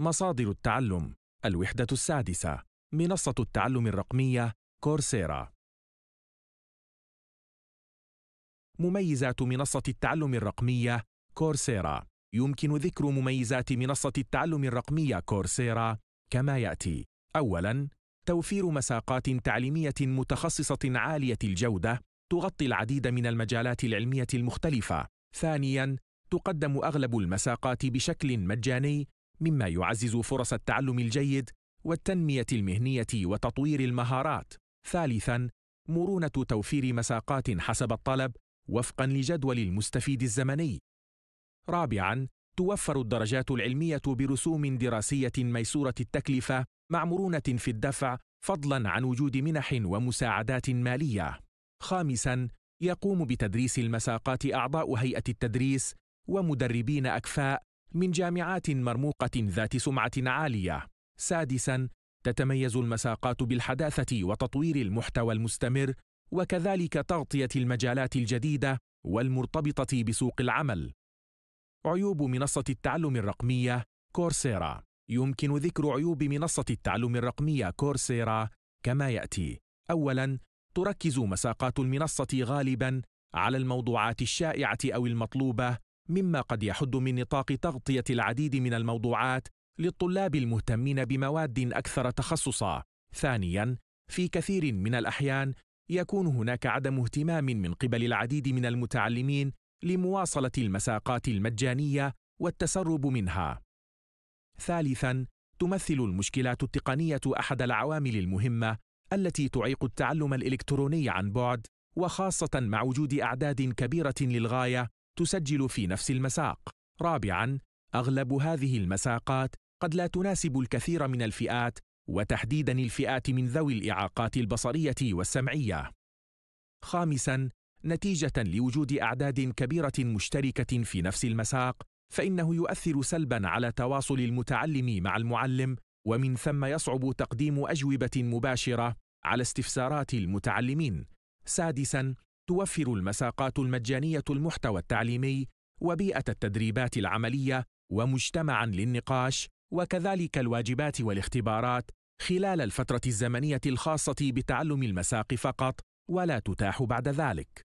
مصادر التعلم. الوحدة السادسة. منصة التعلم الرقمية كورسيرا. مميزات منصة التعلم الرقمية كورسيرا. يمكن ذكر مميزات منصة التعلم الرقمية كورسيرا. كما يأتي. أولاً توفير مساقات تعليمية متخصصة عالية الجودة تغطي العديد من المجالات العلمية المختلفة. ثانياً تقدم أغلب المساقات بشكل مجاني مما يعزز فرص التعلم الجيد والتنمية المهنية وتطوير المهارات ثالثاً مرونة توفير مساقات حسب الطلب وفقاً لجدول المستفيد الزمني رابعاً توفر الدرجات العلمية برسوم دراسية ميسورة التكلفة مع مرونة في الدفع فضلاً عن وجود منح ومساعدات مالية. خامساً يقوم بتدريس المساقات أعضاء هيئة التدريس ومدربين أكفاء من جامعات مرموقة ذات سمعة عالية. سادساً تتميز المساقات بالحداثة وتطوير المحتوى المستمر وكذلك تغطية المجالات الجديدة والمرتبطة بسوق العمل. عيوب منصة التعلم الرقمية كورسيرا يمكن ذكر عيوب منصة التعلم الرقمية كورسيرا كما يأتي: أولاً، تركز مساقات المنصة غالباً على الموضوعات الشائعة أو المطلوبة، مما قد يحد من نطاق تغطية العديد من الموضوعات للطلاب المهتمين بمواد أكثر تخصصا. ثانياً، في كثير من الأحيان يكون هناك عدم اهتمام من قبل العديد من المتعلمين لمواصلة المساقات المجانية والتسرب منها. ثالثاً، تمثل المشكلات التقنية أحد العوامل المهمة التي تعيق التعلم الإلكتروني عن بعد، وخاصة مع وجود أعداد كبيرة للغاية تسجل في نفس المساق. رابعاً، أغلب هذه المساقات قد لا تناسب الكثير من الفئات وتحديداً الفئات من ذوي الإعاقات البصرية والسمعية. خامساً، نتيجة لوجود أعداد كبيرة مشتركة في نفس المساق، فإنه يؤثر سلباً على تواصل المتعلم مع المعلم، ومن ثم يصعب تقديم أجوبة مباشرة على استفسارات المتعلمين. سادساً، توفر المساقات المجانية المحتوى التعليمي وبيئة التدريبات العملية ومجتمعاً للنقاش وكذلك الواجبات والاختبارات خلال الفترة الزمنية الخاصة بتعلم المساق فقط ولا تتاح بعد ذلك.